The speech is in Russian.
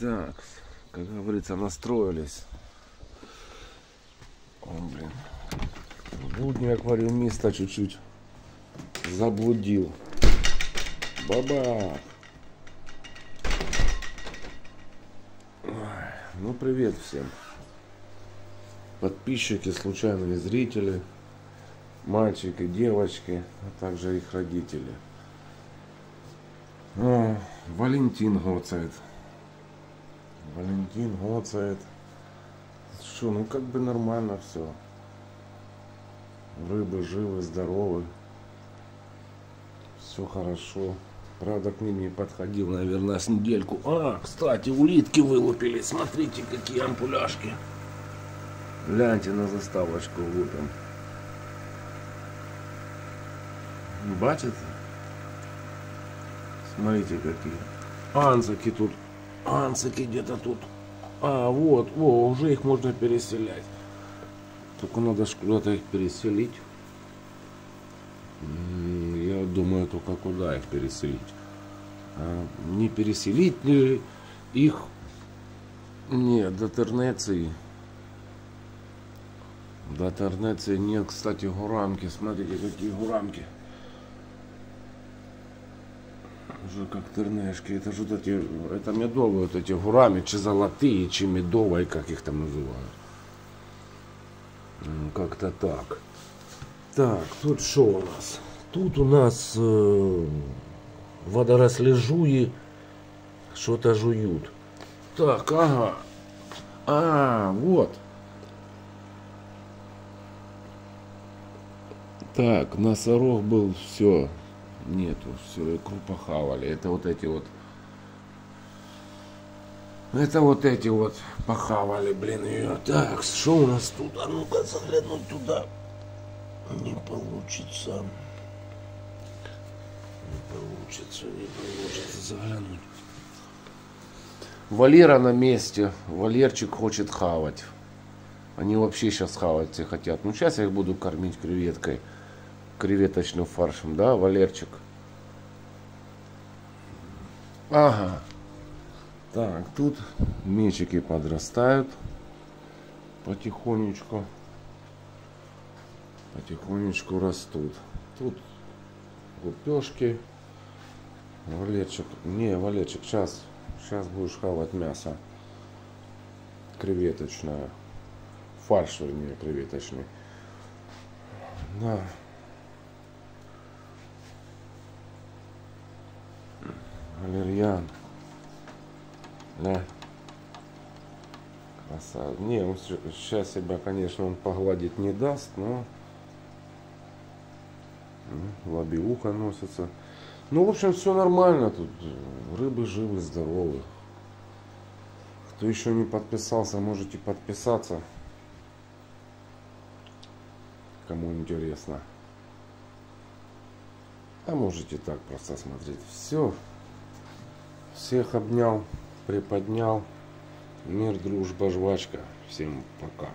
Так, как говорится, настроились. О, блин. Будни аквариумиста чуть-чуть заблудил. Баба! Ну, привет всем. Подписчики, случайные зрители, мальчики, девочки, а также их родители. О, Валентин гоцает. Валентин гоцает. Что, ну как бы нормально все. Рыбы живы, здоровы. Все хорошо. Правда, к ним не подходил, наверное, с недельку. А, кстати, улитки вылупили. Смотрите, какие ампуляшки. Гляньте на заставочку лупим. Бачите? Смотрите, какие. Анцики тут. Анцики где-то тут. А, вот, во, уже их можно переселять. Только надо куда-то их переселить. Я думаю, только куда их переселить. А, не переселить ли их нет, до Тернеции. До Тернеции нет, кстати, гурамки. Смотрите, какие гурамки. Уже как тернешки. Это же вот эти, это медовые вот эти гурами, чи золотые, чи медовые, как их там называют. Как-то так. Так, тут что у нас? Тут у нас э, водоросли жуи что-то жуют. Так, ага. А, вот. Так, носорог был, все. Нету, все, икру похавали. Это вот эти вот. Это вот эти вот похавали, блин, ее. Так, что у нас тут? А ну-ка заглянуть туда. Не получится. Не получится, не получится заглянуть. Валера на месте. Валерчик хочет хавать. Они вообще сейчас хавать все хотят. Ну, сейчас я их буду кормить креветкой. Креветочным фаршем, да, Валерчик? Ага. Так, тут мечики подрастают потихонечку. Потихонечку растут. Тут гупешки. Валерчик. Не, Валерчик, сейчас. Сейчас будешь хавать мясо. Креветочное. Фарш, вернее, креветочный. Да. Валерьян. Да. Красавец. Не, он сейчас себя, конечно, он погладить не даст, но м, лобиуха носится. Ну, в общем, все нормально тут. Рыбы живы, здоровы. Кто еще не подписался, можете подписаться. Кому интересно. А можете так просто смотреть. Все. Всех обнял, приподнял. Мир, дружба, жвачка. Всем пока.